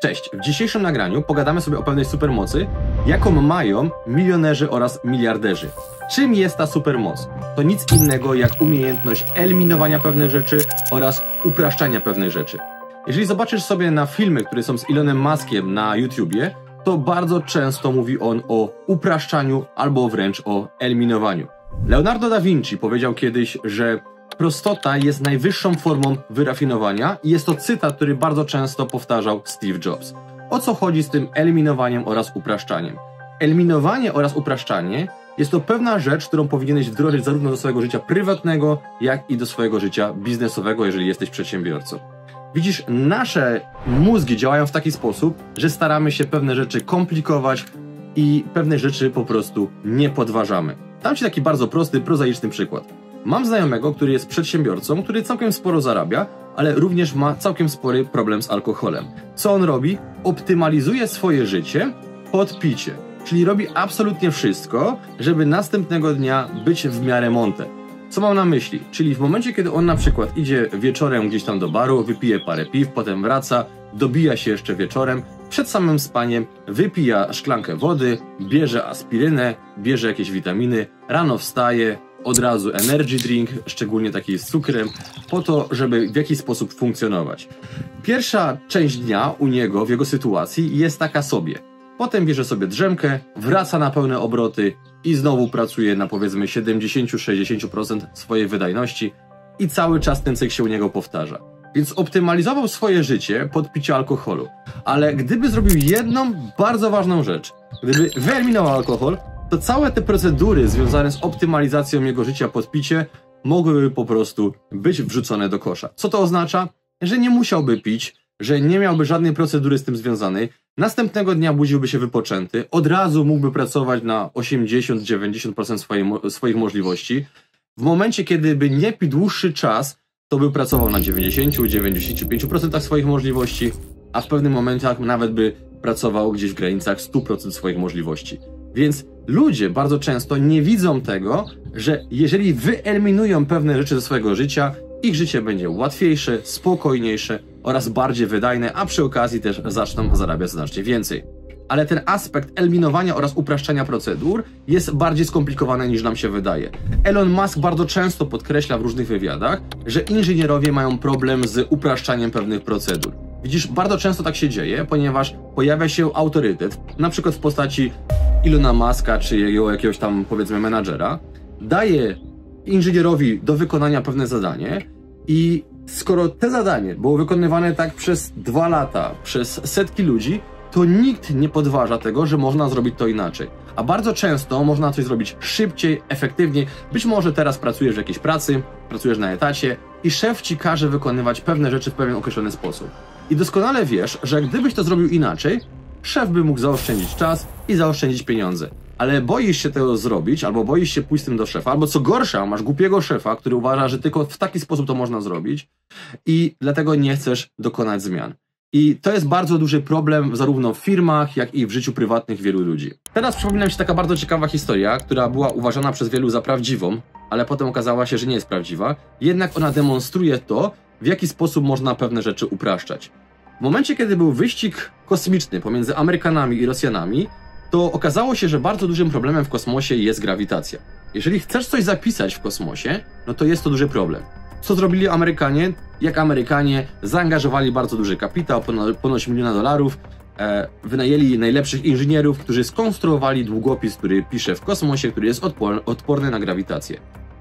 Cześć, w dzisiejszym nagraniu pogadamy sobie o pewnej supermocy, jaką mają milionerzy oraz miliarderzy. Czym jest ta supermoc? To nic innego jak umiejętność eliminowania pewnych rzeczy oraz upraszczania pewnych rzeczy. Jeżeli zobaczysz sobie na filmy, które są z Elonem Muskiem na YouTubie, to bardzo często mówi on o upraszczaniu albo wręcz o eliminowaniu. Leonardo da Vinci powiedział kiedyś, że prostota jest najwyższą formą wyrafinowania i jest to cytat, który bardzo często powtarzał Steve Jobs. O co chodzi z tym eliminowaniem oraz upraszczaniem? Eliminowanie oraz upraszczanie jest to pewna rzecz, którą powinieneś wdrożyć zarówno do swojego życia prywatnego, jak i do swojego życia biznesowego, jeżeli jesteś przedsiębiorcą. Widzisz, nasze mózgi działają w taki sposób, że staramy się pewne rzeczy komplikować i pewne rzeczy po prostu nie podważamy. Dam Ci taki bardzo prosty, prozaiczny przykład. Mam znajomego, który jest przedsiębiorcą, który całkiem sporo zarabia, ale również ma całkiem spory problem z alkoholem. Co on robi? Optymalizuje swoje życie pod picie. Czyli robi absolutnie wszystko, żeby następnego dnia być w miarę monte. Co mam na myśli? Czyli w momencie, kiedy on na przykład idzie wieczorem gdzieś tam do baru, wypije parę piw, potem wraca, dobija się jeszcze wieczorem, przed samym spaniem wypija szklankę wody, bierze aspirynę, bierze jakieś witaminy, rano wstaje, od razu energy drink, szczególnie taki z cukrem, po to, żeby w jakiś sposób funkcjonować. Pierwsza część dnia u niego, w jego sytuacji, jest taka sobie. Potem bierze sobie drzemkę, wraca na pełne obroty i znowu pracuje na powiedzmy 70-60% swojej wydajności i cały czas ten cykl się u niego powtarza. Więc optymalizował swoje życie pod picie alkoholu. Ale gdyby zrobił jedną bardzo ważną rzecz, gdyby wyeliminował alkohol, to całe te procedury związane z optymalizacją jego życia pod picie mogłyby po prostu być wrzucone do kosza. Co to oznacza? Że nie musiałby pić, że nie miałby żadnej procedury z tym związanej, następnego dnia budziłby się wypoczęty, od razu mógłby pracować na 80-90% swoich, swoich możliwości. W momencie, kiedy by nie pił dłuższy czas, to by pracował na 90-95% swoich możliwości, a w pewnym momentach nawet by pracował gdzieś w granicach 100% swoich możliwości. Więc ludzie bardzo często nie widzą tego, że jeżeli wyeliminują pewne rzeczy ze swojego życia, ich życie będzie łatwiejsze, spokojniejsze oraz bardziej wydajne, a przy okazji też zaczną zarabiać znacznie więcej. Ale ten aspekt eliminowania oraz upraszczania procedur jest bardziej skomplikowany niż nam się wydaje. Elon Musk bardzo często podkreśla w różnych wywiadach, że inżynierowie mają problem z upraszczaniem pewnych procedur. Widzisz, bardzo często tak się dzieje, ponieważ pojawia się autorytet, na przykład w postaci Ilona Muska czy jego jakiegoś tam powiedzmy menadżera, daje inżynierowi do wykonania pewne zadanie i skoro te zadanie było wykonywane tak przez dwa lata, przez setki ludzi, to nikt nie podważa tego, że można zrobić to inaczej. A bardzo często można coś zrobić szybciej, efektywniej. Być może teraz pracujesz w jakiejś pracy, pracujesz na etacie i szef ci każe wykonywać pewne rzeczy w pewien określony sposób. I doskonale wiesz, że gdybyś to zrobił inaczej, szef by mógł zaoszczędzić czas i zaoszczędzić pieniądze. Ale boisz się tego zrobić, albo boisz się pójść z tym do szefa, albo co gorsza, masz głupiego szefa, który uważa, że tylko w taki sposób to można zrobić i dlatego nie chcesz dokonać zmian. I to jest bardzo duży problem zarówno w firmach, jak i w życiu prywatnych wielu ludzi. Teraz przypomina mi się taka bardzo ciekawa historia, która była uważana przez wielu za prawdziwą, ale potem okazała się, że nie jest prawdziwa. Jednak ona demonstruje to, w jaki sposób można pewne rzeczy upraszczać. W momencie, kiedy był wyścig kosmiczny pomiędzy Amerykanami i Rosjanami, to okazało się, że bardzo dużym problemem w kosmosie jest grawitacja. Jeżeli chcesz coś zapisać w kosmosie, no to jest to duży problem. Co zrobili Amerykanie? Jak Amerykanie zaangażowali bardzo duży kapitał, ponoć miliona dolarów, e, wynajęli najlepszych inżynierów, którzy skonstruowali długopis, który pisze w kosmosie, który jest odporny na grawitację.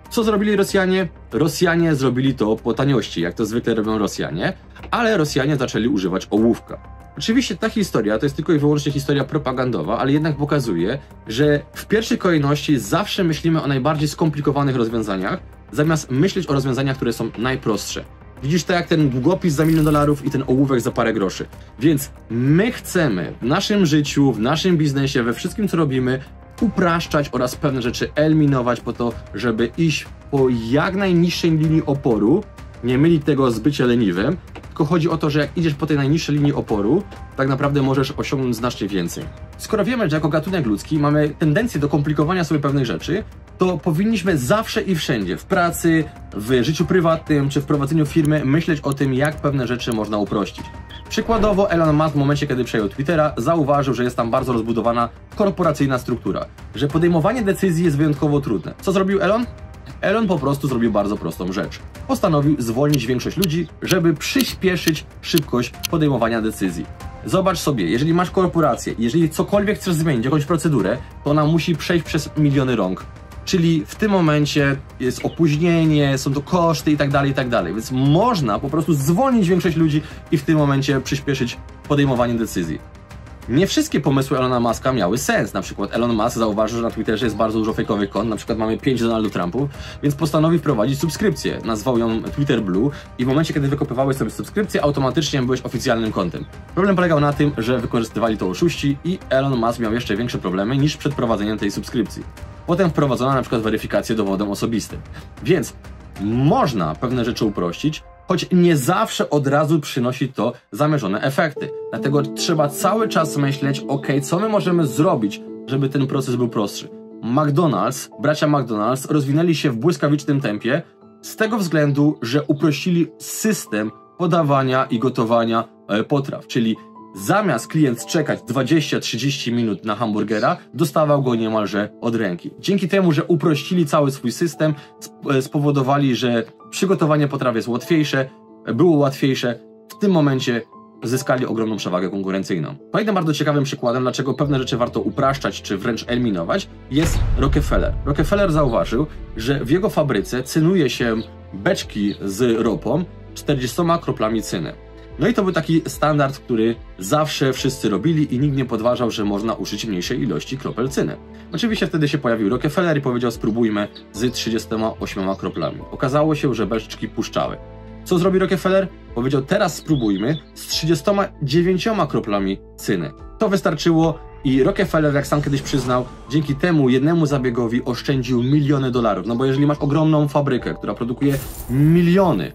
Co zrobili Rosjanie? Rosjanie zrobili to po taniości, jak to zwykle robią Rosjanie, ale Rosjanie zaczęli używać ołówka. Oczywiście ta historia to jest tylko i wyłącznie historia propagandowa, ale jednak pokazuje, że w pierwszej kolejności zawsze myślimy o najbardziej skomplikowanych rozwiązaniach, zamiast myśleć o rozwiązaniach, które są najprostsze. Widzisz to jak ten długopis za milion dolarów i ten ołówek za parę groszy. Więc my chcemy w naszym życiu, w naszym biznesie, we wszystkim co robimy, upraszczać oraz pewne rzeczy eliminować po to, żeby iść po jak najniższej linii oporu, nie mylić tego z bycia leniwym, tylko chodzi o to, że jak idziesz po tej najniższej linii oporu, tak naprawdę możesz osiągnąć znacznie więcej. Skoro wiemy, że jako gatunek ludzki mamy tendencję do komplikowania sobie pewnych rzeczy, to powinniśmy zawsze i wszędzie, w pracy, w życiu prywatnym czy w prowadzeniu firmy, myśleć o tym, jak pewne rzeczy można uprościć. Przykładowo Elon Musk w momencie, kiedy przejął Twittera, zauważył, że jest tam bardzo rozbudowana korporacyjna struktura, że podejmowanie decyzji jest wyjątkowo trudne. Co zrobił Elon? Elon po prostu zrobił bardzo prostą rzecz. Postanowił zwolnić większość ludzi, żeby przyspieszyć szybkość podejmowania decyzji. Zobacz sobie, jeżeli masz korporację, jeżeli cokolwiek chcesz zmienić, jakąś procedurę, to ona musi przejść przez miliony rąk. Czyli w tym momencie jest opóźnienie, są to koszty i tak dalej, i tak dalej. Więc można po prostu zwolnić większość ludzi i w tym momencie przyspieszyć podejmowanie decyzji. Nie wszystkie pomysły Elona Muska miały sens. Na przykład Elon Musk zauważył, że na Twitterze jest bardzo dużo fejkowych kont, na przykład mamy 5 Donaldów Trumpów, więc postanowił wprowadzić subskrypcję. Nazwał ją Twitter Blue i w momencie, kiedy wykopywałeś sobie subskrypcję, automatycznie byłeś oficjalnym kontem. Problem polegał na tym, że wykorzystywali to oszuści i Elon Musk miał jeszcze większe problemy niż przed prowadzeniem tej subskrypcji. Potem wprowadzono na przykład weryfikację dowodem osobistym. Więc można pewne rzeczy uprościć, choć nie zawsze od razu przynosi to zamierzone efekty. Dlatego trzeba cały czas myśleć, ok, co my możemy zrobić, żeby ten proces był prostszy. McDonald's, bracia McDonald's rozwinęli się w błyskawicznym tempie z tego względu, że uprościli system podawania i gotowania e, potraw, czyli Zamiast klient czekać 20-30 minut na hamburgera, dostawał go niemalże od ręki. Dzięki temu, że uprościli cały swój system, e, spowodowali, że przygotowanie potraw jest łatwiejsze, było łatwiejsze. W tym momencie zyskali ogromną przewagę konkurencyjną. Kolejnym bardzo ciekawym przykładem, dlaczego pewne rzeczy warto upraszczać czy wręcz eliminować, jest Rockefeller. Rockefeller zauważył, że w jego fabryce cynuje się beczki z ropą 40 kroplami cyny. No i to był taki standard, który zawsze wszyscy robili i nikt nie podważał, że można użyć mniejszej ilości kropel cyny. Oczywiście wtedy się pojawił Rockefeller i powiedział spróbujmy z 38 kroplami. Okazało się, że beczki puszczały. Co zrobi Rockefeller? Powiedział teraz spróbujmy z 39 kroplami cyny. To wystarczyło i Rockefeller, jak sam kiedyś przyznał, dzięki temu jednemu zabiegowi oszczędził miliony dolarów. No bo jeżeli masz ogromną fabrykę, która produkuje miliony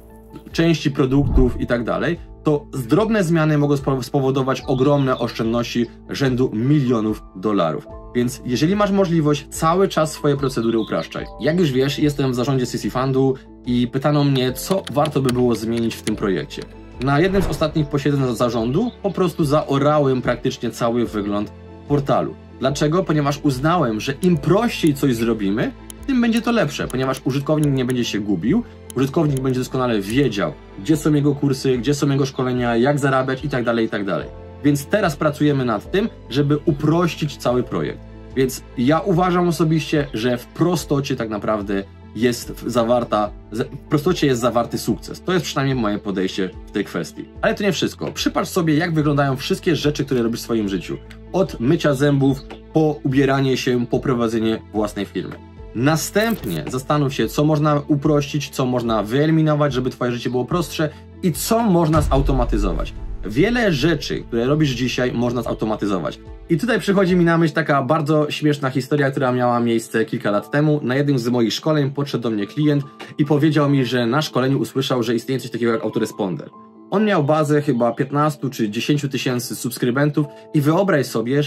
części produktów i tak dalej, to drobne zmiany mogą spowodować ogromne oszczędności rzędu milionów dolarów. Więc jeżeli masz możliwość, cały czas swoje procedury upraszczaj. Jak już wiesz, jestem w zarządzie CC Fundu i pytano mnie, co warto by było zmienić w tym projekcie. Na jednym z ostatnich posiedzeń zarządu po prostu zaorałem praktycznie cały wygląd portalu. Dlaczego? Ponieważ uznałem, że im prościej coś zrobimy, tym będzie to lepsze, ponieważ użytkownik nie będzie się gubił, użytkownik będzie doskonale wiedział, gdzie są jego kursy, gdzie są jego szkolenia, jak zarabiać itd., tak itd. Tak Więc teraz pracujemy nad tym, żeby uprościć cały projekt. Więc ja uważam osobiście, że w prostocie tak naprawdę jest zawarta, w prostocie jest zawarty sukces. To jest przynajmniej moje podejście w tej kwestii. Ale to nie wszystko. Przypatrz sobie, jak wyglądają wszystkie rzeczy, które robisz w swoim życiu. Od mycia zębów, po ubieranie się, po prowadzenie własnej firmy. Następnie zastanów się, co można uprościć, co można wyeliminować, żeby Twoje życie było prostsze i co można zautomatyzować. Wiele rzeczy, które robisz dzisiaj, można zautomatyzować. I tutaj przychodzi mi na myśl taka bardzo śmieszna historia, która miała miejsce kilka lat temu. Na jednym z moich szkoleń podszedł do mnie klient i powiedział mi, że na szkoleniu usłyszał, że istnieje coś takiego jak autoresponder. On miał bazę chyba 15 czy 10 tysięcy subskrybentów i wyobraź sobie,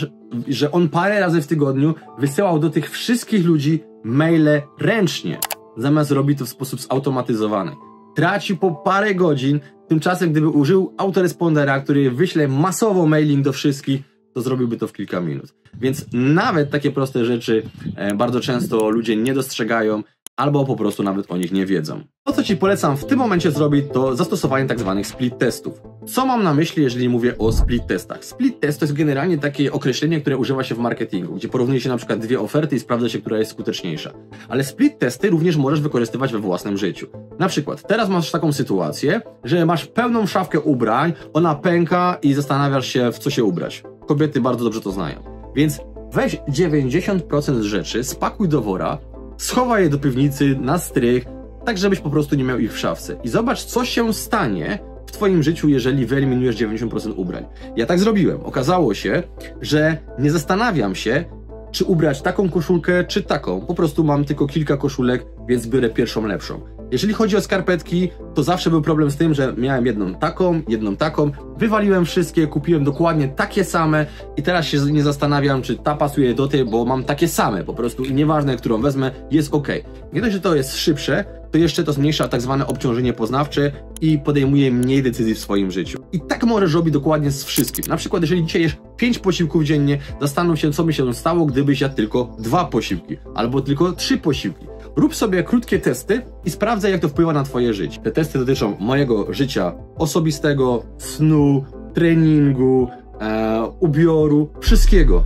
że, on parę razy w tygodniu wysyłał do tych wszystkich ludzi maile ręcznie, zamiast robić to w sposób zautomatyzowany. Traci po parę godzin, tymczasem gdyby użył autorespondera, który wyśle masowo mailing do wszystkich, to zrobiłby to w kilka minut. Więc nawet takie proste rzeczy e, bardzo często ludzie nie dostrzegają albo po prostu nawet o nich nie wiedzą. To, co Ci polecam w tym momencie zrobić, to zastosowanie tak zwanych split testów. Co mam na myśli, jeżeli mówię o split testach? Split test to jest generalnie takie określenie, które używa się w marketingu, gdzie porównuje się na przykład dwie oferty i sprawdza się, która jest skuteczniejsza. Ale split testy również możesz wykorzystywać we własnym życiu. Na przykład, teraz masz taką sytuację, że masz pełną szafkę ubrań, ona pęka i zastanawiasz się, w co się ubrać. Kobiety bardzo dobrze to znają. Więc weź 90% rzeczy, spakuj do wora, schowaj je do piwnicy na strych, tak żebyś po prostu nie miał ich w szafce. I zobacz, co się stanie w Twoim życiu, jeżeli wyeliminujesz 90% ubrań. Ja tak zrobiłem. Okazało się, że nie zastanawiam się, czy ubrać taką koszulkę, czy taką. Po prostu mam tylko kilka koszulek, więc biorę pierwszą lepszą. Jeżeli chodzi o skarpetki, to zawsze był problem z tym, że miałem jedną taką, jedną taką, wywaliłem wszystkie, kupiłem dokładnie takie same i teraz się nie zastanawiam, czy ta pasuje do tej, bo mam takie same po prostu i nieważne, którą wezmę, jest ok. Nie dość, że to jest szybsze, to jeszcze to zmniejsza tak zwane obciążenie poznawcze i podejmuje mniej decyzji w swoim życiu. I tak możesz robić dokładnie z wszystkim. Na przykład, jeżeli dzisiaj jesz 5 posiłków dziennie, zastanów się, co by się stało, gdybyś jadł tylko dwa posiłki albo tylko trzy posiłki. Rób sobie krótkie testy i sprawdzaj, jak to wpływa na Twoje życie. Te testy dotyczą mojego życia osobistego, snu, treningu, e, ubioru, wszystkiego.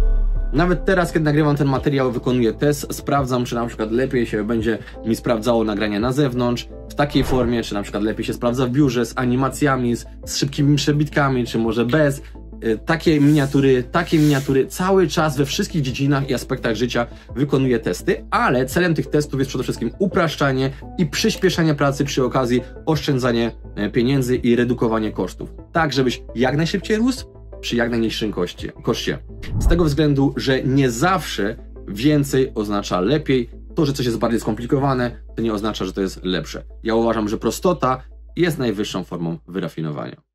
Nawet teraz, kiedy nagrywam ten materiał, wykonuję test, sprawdzam, czy na przykład lepiej się będzie mi sprawdzało nagranie na zewnątrz, w takiej formie, czy na przykład lepiej się sprawdza w biurze, z animacjami, z, z szybkimi przebitkami, czy może bez. Y, takie miniatury, takie miniatury cały czas we wszystkich dziedzinach i aspektach życia wykonuję testy, ale celem tych testów jest przede wszystkim upraszczanie i przyspieszanie pracy przy okazji oszczędzanie e, pieniędzy i redukowanie kosztów. Tak, żebyś jak najszybciej rósł przy jak najniższym koszcie. koszcie. Z tego względu, że nie zawsze więcej oznacza lepiej. To, że coś jest bardziej skomplikowane, to nie oznacza, że to jest lepsze. Ja uważam, że prostota jest najwyższą formą wyrafinowania.